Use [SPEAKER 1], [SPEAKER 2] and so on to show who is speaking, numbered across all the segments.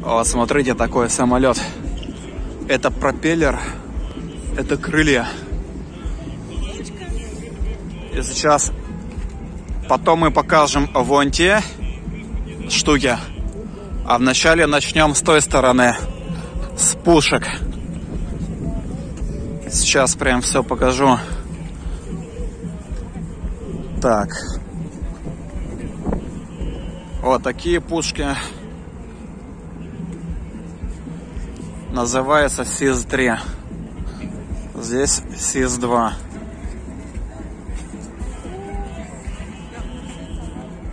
[SPEAKER 1] Вот смотрите, такой самолет. Это пропеллер, это крылья. И сейчас потом мы покажем вон те штуки. А вначале начнем с той стороны, с пушек. Сейчас прям все покажу. Так. Вот такие пушки. Называется СИЗ-3. Здесь СИЗ-2.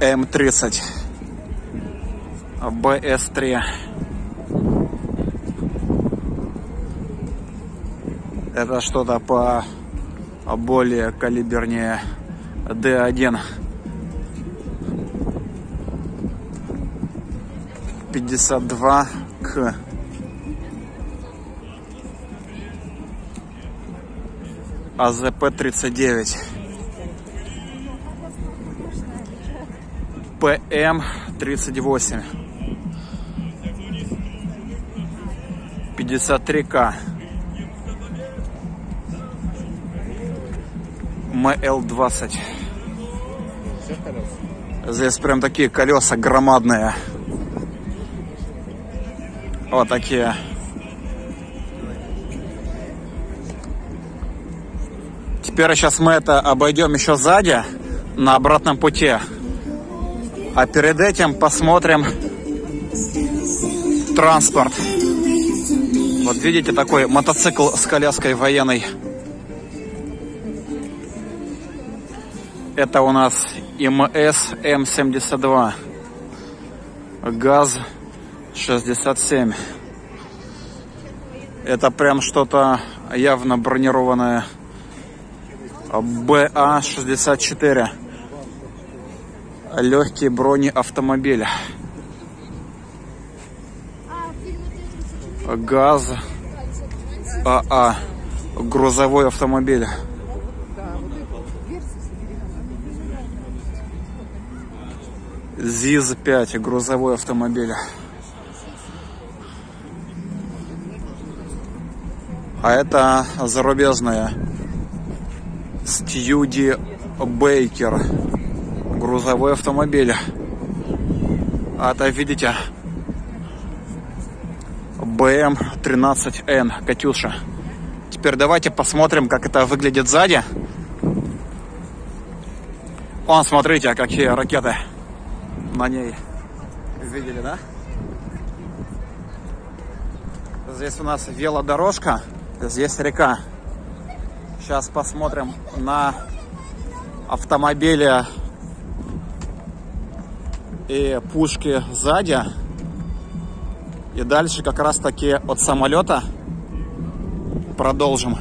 [SPEAKER 1] М-30. БС-3. Это что-то по более калибернее Д1. 52 к АЗП-39 ПМ-38 53К МЛ-20 Здесь прям такие колеса громадные. Вот такие. Теперь сейчас мы это обойдем еще сзади на обратном пути. А перед этим посмотрим транспорт. Вот видите такой мотоцикл с коляской военной. Это у нас ИМС М72. ГАЗ 67. Это прям что-то явно бронированное. БА-64. Легкий бронеавтомобиль. ГАЗ АА. Грузовой автомобиль. ЗИЗ-5, грузовой автомобиль. А это зарубежная Стьюди Бейкер, грузовой автомобиль. А это, видите, БМ-13Н, Катюша. Теперь давайте посмотрим, как это выглядит сзади. Вон, смотрите, какие ракеты на ней. Видели, да? Здесь у нас велодорожка, здесь река. Сейчас посмотрим на автомобили и пушки сзади. И дальше как раз таки от самолета продолжим.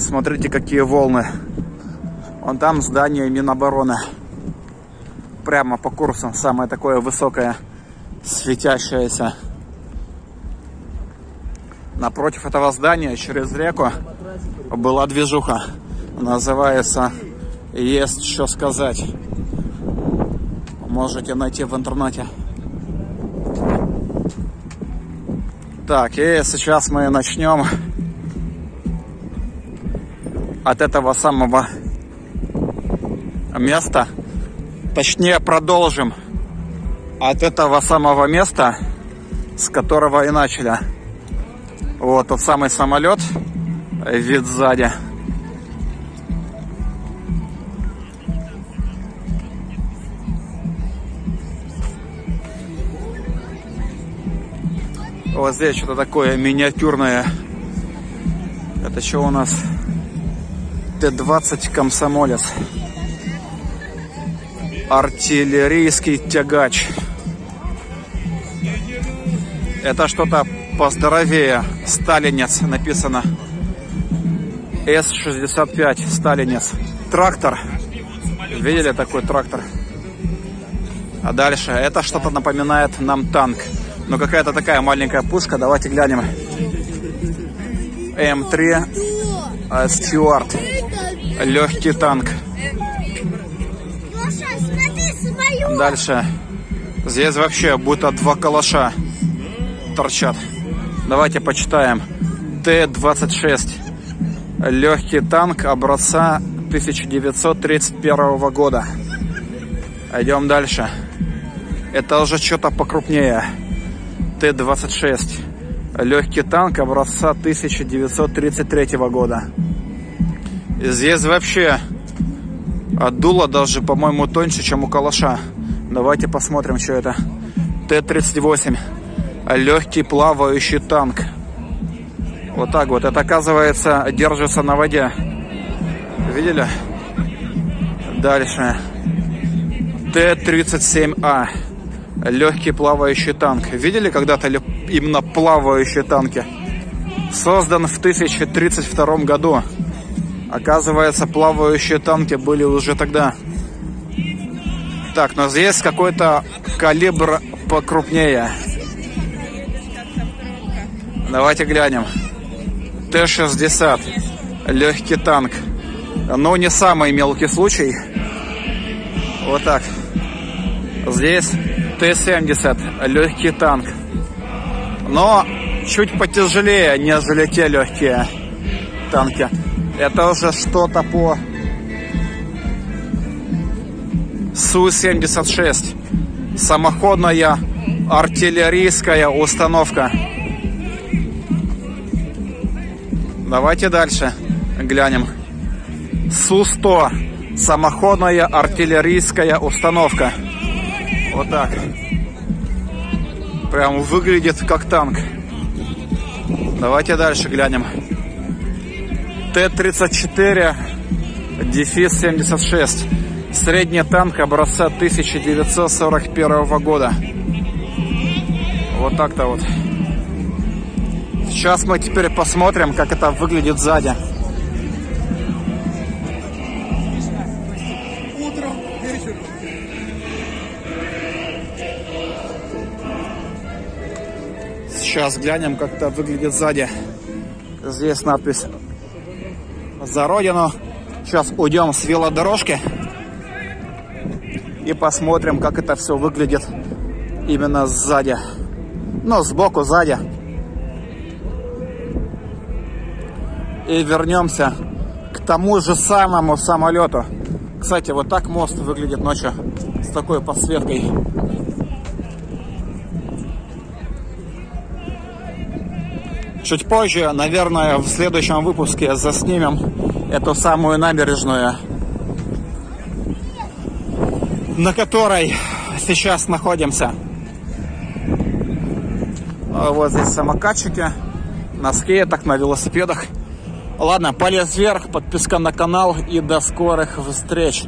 [SPEAKER 1] Смотрите, какие волны. Вон там здание Минобороны прямо по курсу самое такое высокое, светящееся. Напротив этого здания, через реку, была движуха. Называется «Есть что сказать». Можете найти в интернете. Так, и сейчас мы начнем от этого самого места, Точнее, продолжим от этого самого места, с которого и начали. Вот тот самый самолет, вид сзади. Вот здесь что-то такое миниатюрное. Это что у нас? Т-20 комсомолец артиллерийский тягач. Это что-то поздоровее. Сталинец написано. С-65 Сталинец. Трактор. Видели такой трактор? А дальше это что-то напоминает нам танк. Ну какая-то такая маленькая пушка. Давайте глянем. М3 Стюарт. Легкий танк. Дальше Здесь вообще будто два калаша торчат. Давайте почитаем. Т-26. Легкий танк образца 1931 года. Идем дальше. Это уже что-то покрупнее. Т-26. Легкий танк образца 1933 года. Здесь вообще от дула даже, по-моему, тоньше, чем у калаша. Давайте посмотрим, что это. Т-38. Легкий плавающий танк. Вот так вот. Это, оказывается, держится на воде. Видели? Дальше. Т-37А. Легкий плавающий танк. Видели когда-то именно плавающие танки? Создан в 1032 году. Оказывается, плавающие танки были уже тогда. Так, но здесь какой-то калибр покрупнее. Давайте глянем. Т-60. Легкий танк. Но не самый мелкий случай. Вот так. Здесь Т-70. Легкий танк. Но чуть потяжелее, нежели те легкие танки. Это уже что-то по Су-76. Самоходная артиллерийская установка. Давайте дальше глянем. Су-100. Самоходная артиллерийская установка. Вот так. Прям выглядит как танк. Давайте дальше глянем. Т-34, дефис 76. Средний танк образца 1941 года. Вот так-то вот. Сейчас мы теперь посмотрим, как это выглядит сзади. Сейчас глянем, как это выглядит сзади. Здесь надпись за родину. Сейчас уйдем с велодорожки и посмотрим, как это все выглядит именно сзади. Ну, сбоку, сзади. И вернемся к тому же самому самолету. Кстати, вот так мост выглядит ночью с такой подсветкой. Чуть позже, наверное, в следующем выпуске заснимем эту самую набережную, на которой сейчас находимся. А вот здесь самокатчики, на скейтах, на велосипедах. Ладно, полез вверх, подписка на канал и до скорых встреч.